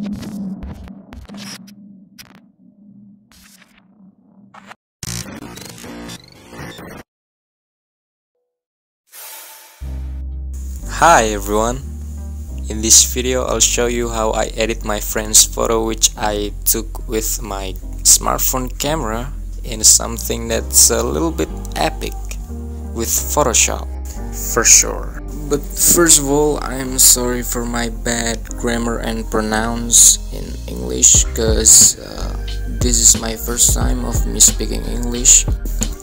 Hi everyone! In this video I'll show you how I edit my friend's photo which I took with my smartphone camera in something that's a little bit epic with Photoshop for sure. But first of all I'm sorry for my bad grammar and pronounce in English cause uh, this is my first time of me speaking English.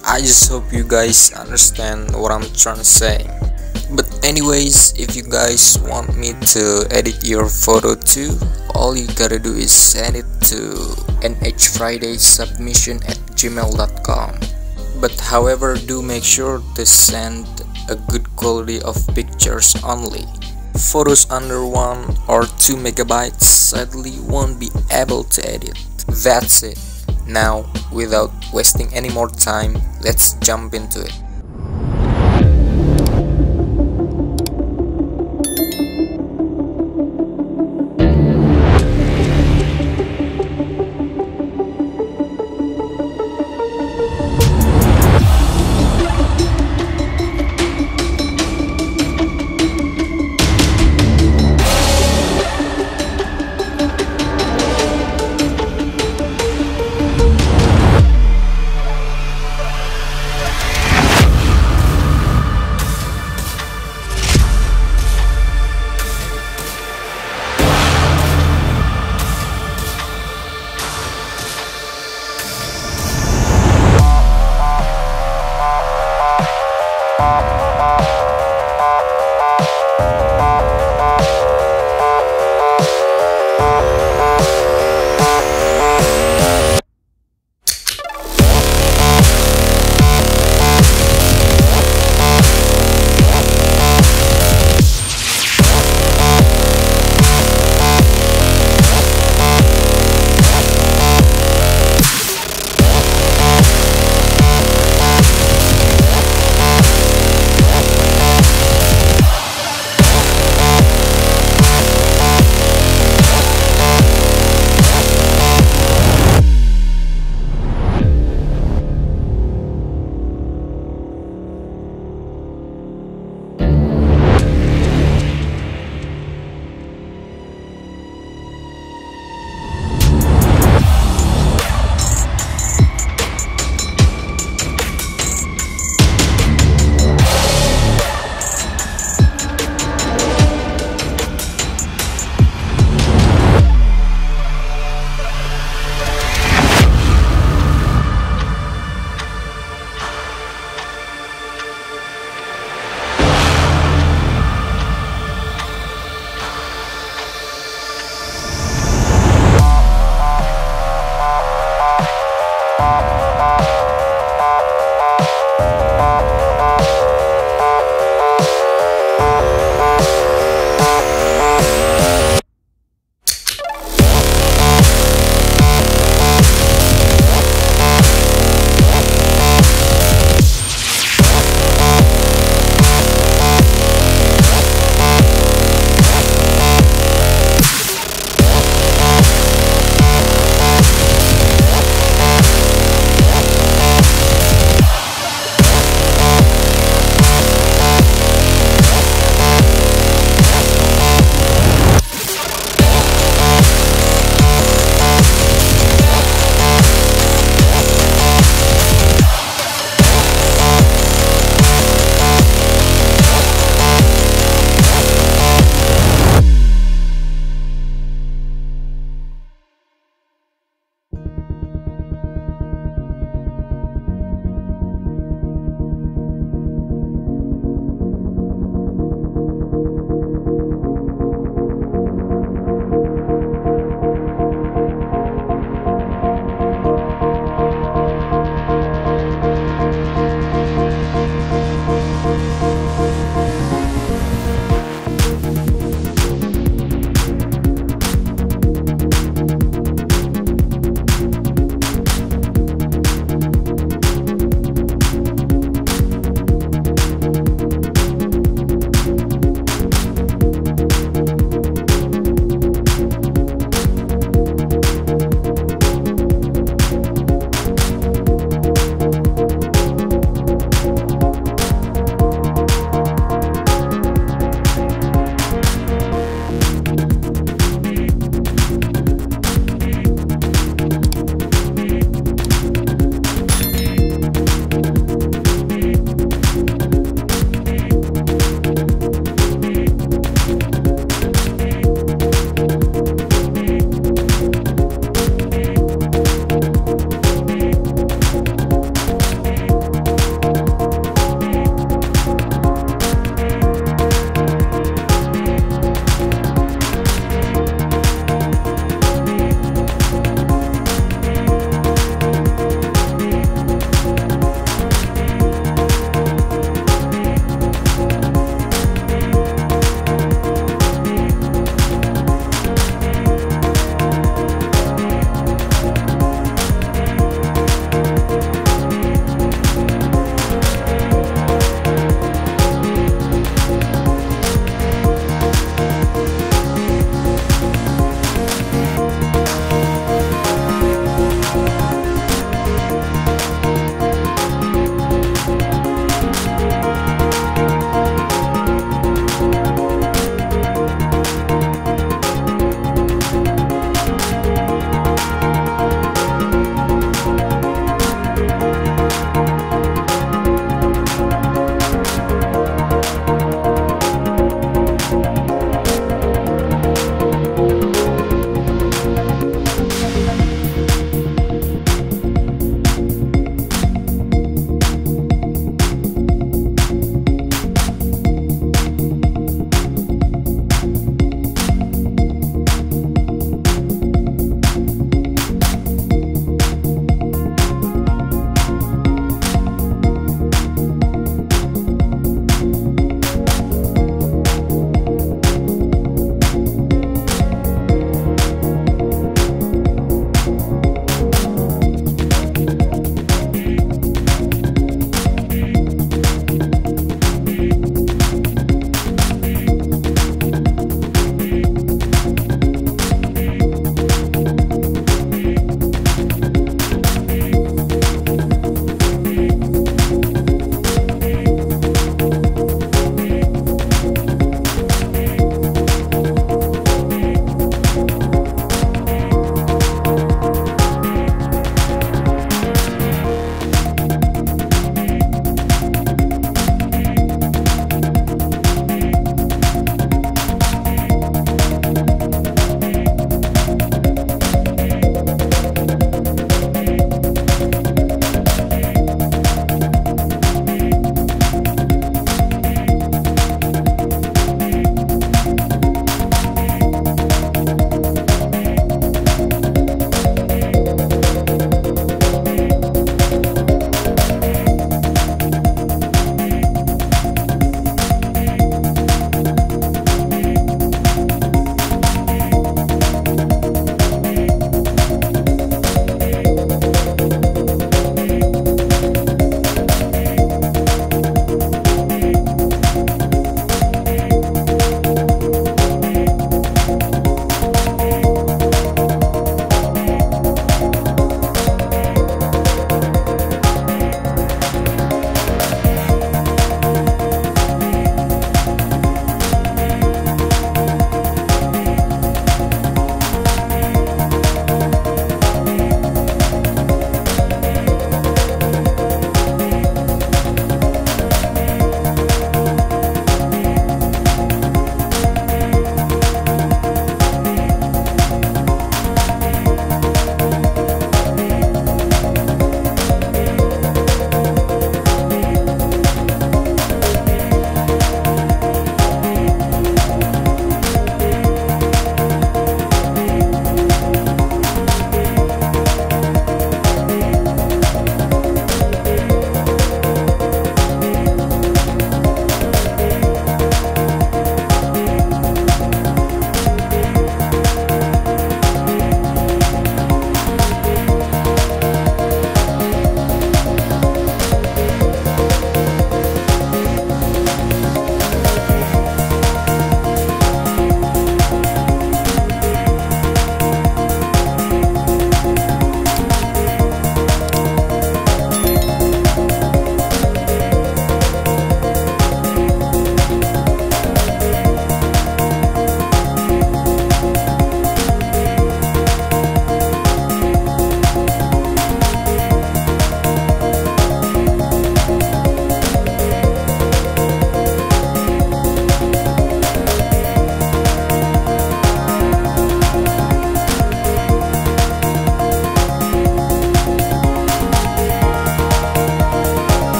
I just hope you guys understand what I'm trying to say but anyways if you guys want me to edit your photo too all you gotta do is send it to nhfridaysubmission at gmail.com but however do make sure to send a good quality of pictures only. Photos under 1 or 2 megabytes sadly won't be able to edit. That's it. Now without wasting any more time let's jump into it